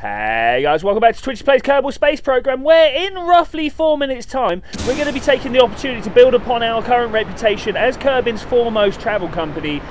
Hey guys, welcome back to Twitchi Plays Kerbal Space Program, where in roughly four minutes' time, we're going to be taking the opportunity to build upon our current reputation as Kerbin's foremost travel company.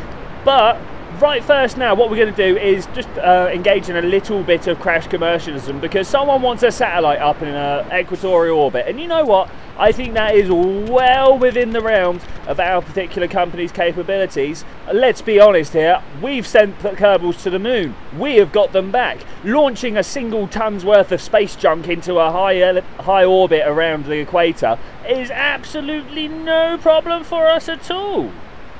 But right first now, what we're going to do is just uh, engage in a little bit of crash commercialism because someone wants a satellite up in an equatorial orbit, and you know what? I think that is well within the realms of our particular company's capabilities. Let's be honest here, we've sent the Kerbals to the moon. We have got them back. Launching a single ton's worth of space junk into a high, high orbit around the equator is absolutely no problem for us at all.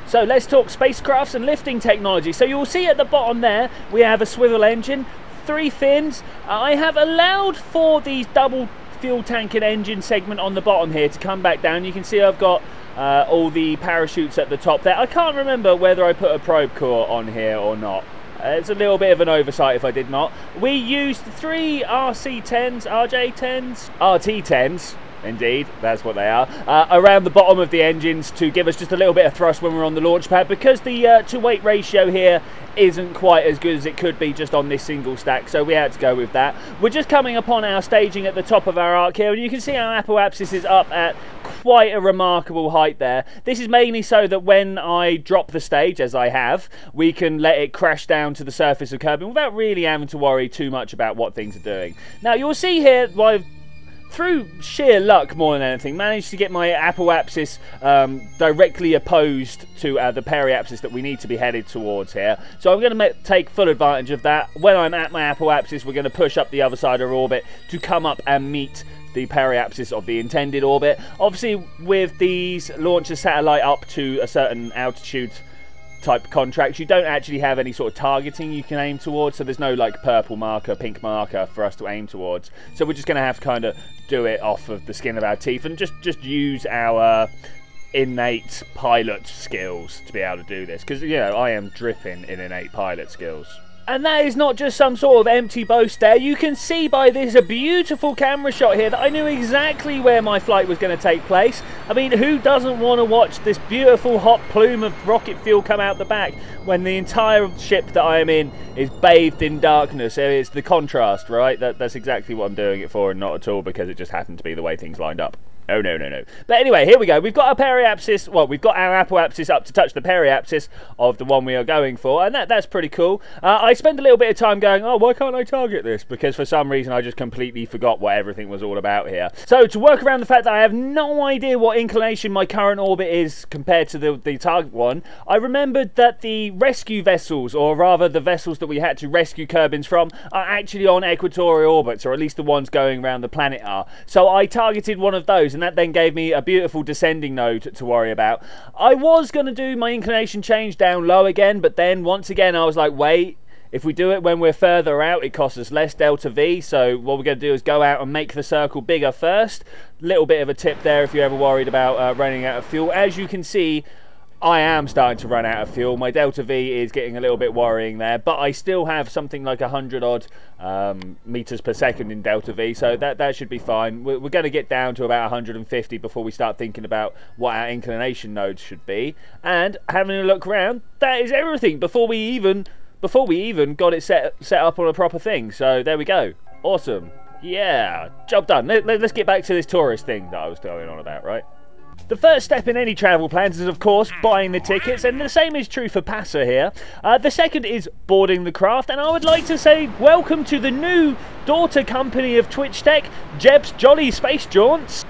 So let's talk spacecrafts and lifting technology. So you'll see at the bottom there, we have a swivel engine, three fins. I have allowed for these double fuel tank and engine segment on the bottom here to come back down. You can see I've got uh, all the parachutes at the top there. I can't remember whether I put a probe core on here or not. Uh, it's a little bit of an oversight if I did not. We used three RC10s, RJ10s, RT10s, Indeed, that's what they are. Uh, around the bottom of the engines to give us just a little bit of thrust when we're on the launch pad because the uh, to weight ratio here isn't quite as good as it could be just on this single stack, so we had to go with that. We're just coming upon our staging at the top of our arc here, and you can see our apoapsis is up at quite a remarkable height there. This is mainly so that when I drop the stage, as I have, we can let it crash down to the surface of Kerbin without really having to worry too much about what things are doing. Now, you'll see here, I've through sheer luck more than anything, managed to get my apoapsis um, directly opposed to uh, the periapsis that we need to be headed towards here. So I'm going to take full advantage of that. When I'm at my apoapsis, we're going to push up the other side of orbit to come up and meet the periapsis of the intended orbit. Obviously, with these launch a satellite up to a certain altitude type contracts, you don't actually have any sort of targeting you can aim towards. So there's no like purple marker, pink marker for us to aim towards. So we're just going to have to kind of do it off of the skin of our teeth and just just use our innate pilot skills to be able to do this because you know I am dripping in innate pilot skills. And that is not just some sort of empty boast there. You can see by this a beautiful camera shot here that I knew exactly where my flight was going to take place. I mean, who doesn't want to watch this beautiful hot plume of rocket fuel come out the back when the entire ship that I am in is bathed in darkness? It's the contrast, right? That, that's exactly what I'm doing it for and not at all because it just happened to be the way things lined up. Oh, no, no, no. But anyway, here we go. We've got our periapsis, well, we've got our apoapsis up to touch the periapsis of the one we are going for, and that, that's pretty cool. Uh, I spent a little bit of time going, oh, why can't I target this? Because for some reason I just completely forgot what everything was all about here. So to work around the fact that I have no idea what inclination my current orbit is compared to the, the target one, I remembered that the rescue vessels, or rather the vessels that we had to rescue Kerbins from, are actually on equatorial orbits, or at least the ones going around the planet are. So I targeted one of those and that then gave me a beautiful descending node to worry about. I was going to do my inclination change down low again, but then once again I was like, wait, if we do it when we're further out, it costs us less delta V. So what we're going to do is go out and make the circle bigger first. Little bit of a tip there if you're ever worried about uh, running out of fuel. As you can see, I am starting to run out of fuel. My delta V is getting a little bit worrying there, but I still have something like 100 odd um, meters per second in delta V, so that, that should be fine. We're, we're going to get down to about 150 before we start thinking about what our inclination nodes should be. And having a look around, that is everything before we even before we even got it set set up on a proper thing. So there we go. Awesome. Yeah, job done. Let, let's get back to this tourist thing that I was going on about, right? The first step in any travel plans is, of course, buying the tickets, and the same is true for Passer here. Uh, the second is boarding the craft, and I would like to say welcome to the new daughter company of Twitch Tech, Jeb's Jolly Space Jaunts.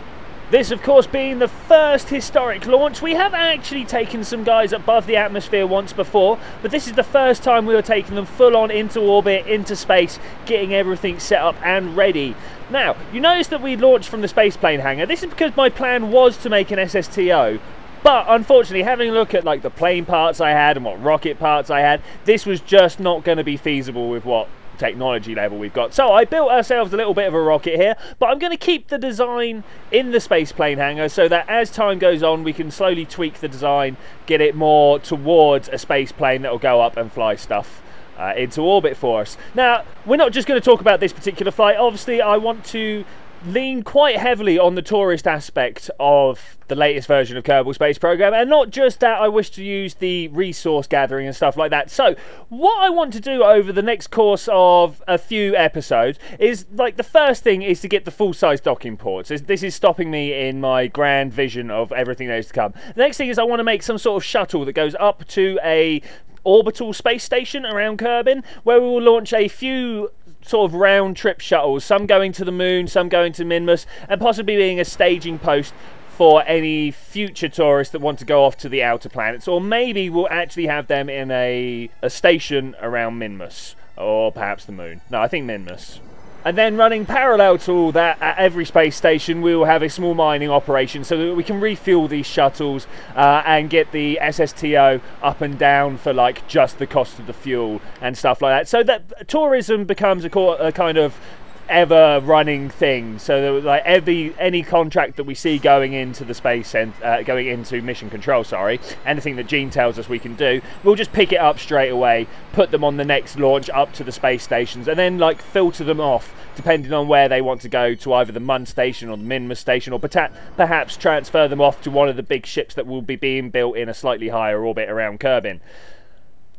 This, of course, being the first historic launch. We have actually taken some guys above the atmosphere once before, but this is the first time we were taking them full on into orbit, into space, getting everything set up and ready. Now, you notice that we launched from the spaceplane hangar. This is because my plan was to make an SSTO, but unfortunately, having a look at like the plane parts I had and what rocket parts I had, this was just not going to be feasible with what technology level we've got. So I built ourselves a little bit of a rocket here, but I'm going to keep the design in the space plane hangar so that as time goes on, we can slowly tweak the design, get it more towards a space plane that will go up and fly stuff uh, into orbit for us. Now, we're not just going to talk about this particular flight. Obviously, I want to lean quite heavily on the tourist aspect of the latest version of Kerbal Space Program, and not just that, I wish to use the resource gathering and stuff like that. So, what I want to do over the next course of a few episodes is like the first thing is to get the full size docking ports. This is stopping me in my grand vision of everything that is to come. The next thing is I want to make some sort of shuttle that goes up to a orbital space station around Kerbin, where we will launch a few sort of round trip shuttles, some going to the moon, some going to Minmus, and possibly being a staging post for any future tourists that want to go off to the outer planets, or maybe we'll actually have them in a, a station around Minmus, or perhaps the moon. No, I think Minmus. And then running parallel to all that, at every space station, we will have a small mining operation so that we can refuel these shuttles uh, and get the SSTO up and down for like just the cost of the fuel and stuff like that. So that tourism becomes a, a kind of ever running thing so that like every any contract that we see going into the space and uh, going into mission control sorry anything that Gene tells us we can do we'll just pick it up straight away put them on the next launch up to the space stations and then like filter them off depending on where they want to go to either the Mun station or the Minmus station, or perhaps transfer them off to one of the big ships that will be being built in a slightly higher orbit around Kerbin.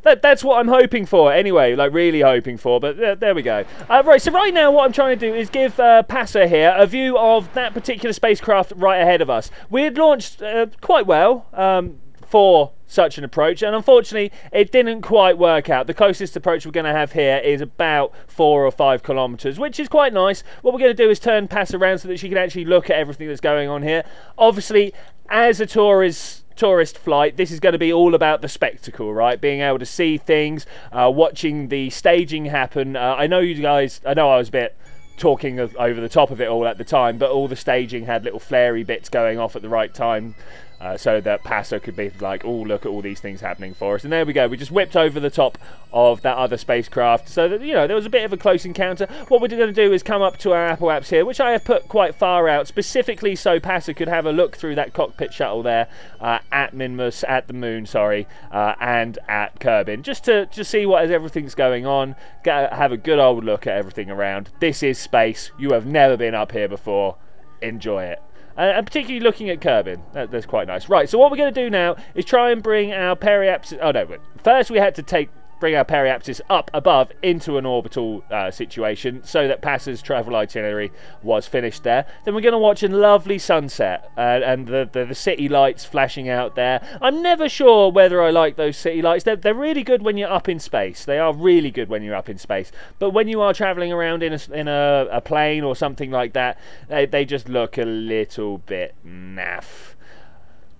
That, that's what I'm hoping for anyway, like really hoping for, but there, there we go. Uh, right, so right now what I'm trying to do is give uh, Passer here a view of that particular spacecraft right ahead of us. We had launched uh, quite well um, for such an approach and unfortunately it didn't quite work out the closest approach we're going to have here is about four or five kilometers which is quite nice what we're going to do is turn pass around so that she can actually look at everything that's going on here obviously as a tourist tourist flight this is going to be all about the spectacle right being able to see things uh, watching the staging happen uh, i know you guys i know i was a bit talking over the top of it all at the time, but all the staging had little flary bits going off at the right time. Uh, so that Passer could be like, oh, look at all these things happening for us. And there we go. We just whipped over the top of that other spacecraft. So that, you know, there was a bit of a close encounter. What we're going to do is come up to our apoapse here, which I have put quite far out, specifically so Passer could have a look through that cockpit shuttle there uh, at Minmus, at the moon, sorry, uh, and at Kerbin, just to just see what is everything's going on, get, have a good old look at everything around. This is space. You have never been up here before. Enjoy it. Uh, and particularly looking at Kerbin. That, that's quite nice. Right, so what we're going to do now is try and bring our periapsis... Oh, no, wait. First we had to take bring our periapsis up above into an orbital uh, situation so that Passer's travel itinerary was finished there. Then we're going to watch a lovely sunset uh, and the, the, the, city lights flashing out there. I'm never sure whether I like those city lights. They're, they're really good when you're up in space. They are really good when you're up in space. But when you are traveling around in a, in a, a plane or something like that, they, they just look a little bit naff.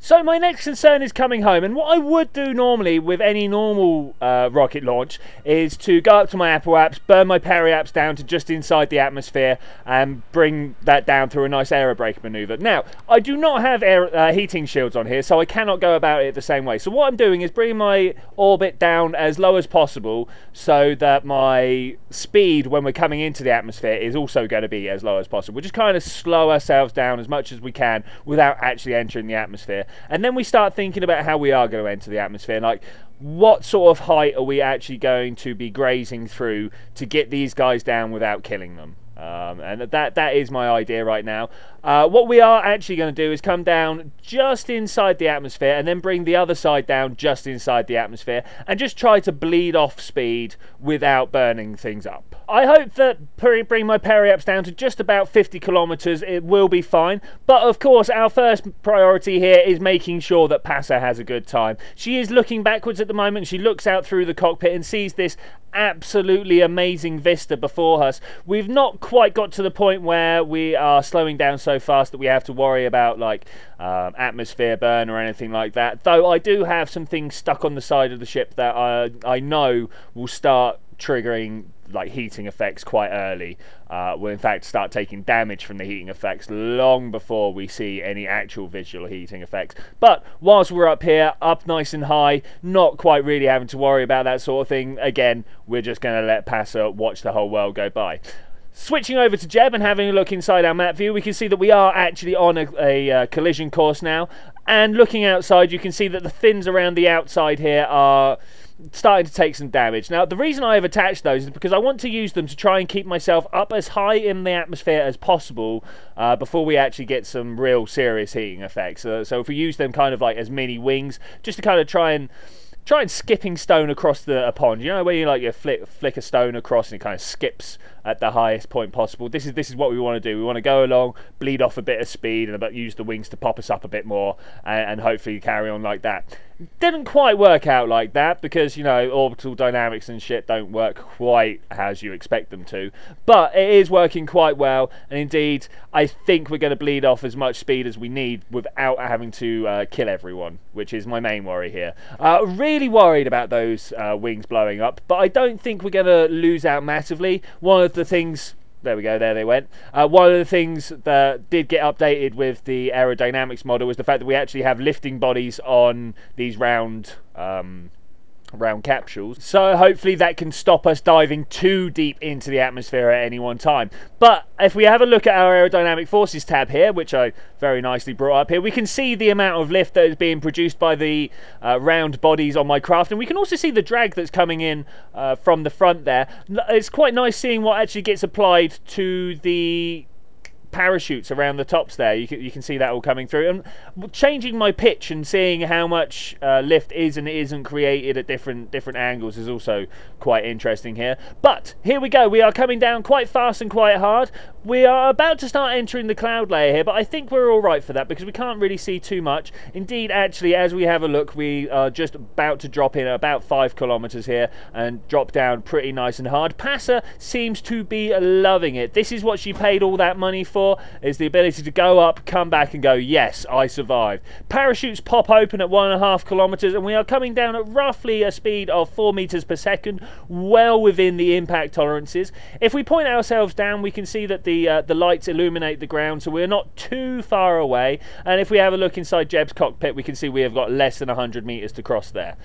So my next concern is coming home, and what I would do normally with any normal uh, rocket launch is to go up to my apoapse, burn my periapse down to just inside the atmosphere, and bring that down through a nice aerobrake maneuver. Now, I do not have air, uh, heating shields on here, so I cannot go about it the same way. So what I'm doing is bringing my orbit down as low as possible, so that my speed when we're coming into the atmosphere is also going to be as low as possible. We're just kind of slow ourselves down as much as we can without actually entering the atmosphere. And then we start thinking about how we are going to enter the atmosphere. Like, what sort of height are we actually going to be grazing through to get these guys down without killing them? Um, and that that is my idea right now. Uh, what we are actually going to do is come down just inside the atmosphere and then bring the other side down just inside the atmosphere and just try to bleed off speed without burning things up. I hope that bring my periapse down to just about 50 kilometers it will be fine but of course our first priority here is making sure that Passer has a good time. She is looking backwards at the moment she looks out through the cockpit and sees this absolutely amazing vista before us. We've not quite got to the point where we are slowing down so fast that we have to worry about like um, atmosphere burn or anything like that. Though I do have some things stuck on the side of the ship that I, I know will start triggering like heating effects quite early. Uh, will in fact start taking damage from the heating effects long before we see any actual visual heating effects. But whilst we're up here, up nice and high, not quite really having to worry about that sort of thing, again, we're just going to let Passer watch the whole world go by. Switching over to Jeb and having a look inside our map view, we can see that we are actually on a, a uh, collision course now. And looking outside, you can see that the fins around the outside here are starting to take some damage. Now, the reason I have attached those is because I want to use them to try and keep myself up as high in the atmosphere as possible uh, before we actually get some real serious heating effects. Uh, so if we use them kind of like as mini wings, just to kind of try and try and skipping stone across the pond. You know where you like you flick flick a stone across and it kind of skips at the highest point possible. This is this is what we want to do. We want to go along, bleed off a bit of speed, and about use the wings to pop us up a bit more, and, and hopefully carry on like that. Didn't quite work out like that because you know orbital dynamics and shit don't work quite as you expect them to. But it is working quite well, and indeed, I think we're going to bleed off as much speed as we need without having to uh, kill everyone, which is my main worry here. Uh, really worried about those uh, wings blowing up, but I don't think we're going to lose out massively. One of the things there we go, there they went. Uh, one of the things that did get updated with the aerodynamics model was the fact that we actually have lifting bodies on these round um, round capsules. So hopefully that can stop us diving too deep into the atmosphere at any one time. But if we have a look at our aerodynamic forces tab here, which I very nicely brought up here, we can see the amount of lift that is being produced by the uh, round bodies on my craft. And we can also see the drag that's coming in uh, from the front there. It's quite nice seeing what actually gets applied to the parachutes around the tops there. You can, you can see that all coming through. And changing my pitch and seeing how much uh, lift is and isn't created at different different angles is also quite interesting here. But here we go. We are coming down quite fast and quite hard. We are about to start entering the cloud layer here, but I think we're all right for that because we can't really see too much. Indeed, actually, as we have a look, we are just about to drop in about five kilometers here and drop down pretty nice and hard. Passer seems to be loving it. This is what she paid all that money for for is the ability to go up, come back, and go, yes, I survived. Parachutes pop open at one and a half kilometers, and we are coming down at roughly a speed of four meters per second, well within the impact tolerances. If we point ourselves down, we can see that the uh, the lights illuminate the ground, so we're not too far away. And if we have a look inside Jeb's cockpit, we can see we have got less than 100 meters to cross there.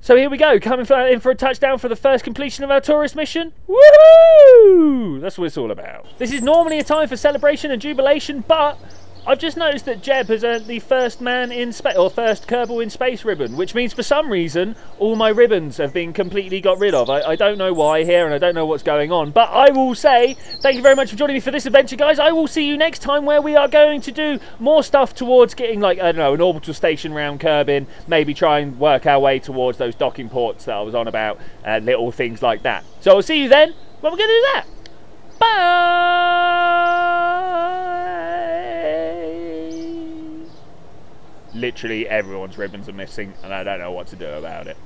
So here we go, coming for, in for a touchdown for the first completion of our tourist mission. Woohoo! That's what it's all about. This is normally a time for celebration and jubilation, but I've just noticed that Jeb has earned the first man in space, or first Kerbal in space ribbon, which means for some reason all my ribbons have been completely got rid of. I, I, don't know why here, and I don't know what's going on. But I will say thank you very much for joining me for this adventure, guys. I will see you next time where we are going to do more stuff towards getting, like, I don't know, an orbital station round Kerbin, maybe try and work our way towards those docking ports that I was on about, and little things like that. So I'll see you then when we're going to do that. Bye! literally everyone's ribbons are missing and I don't know what to do about it.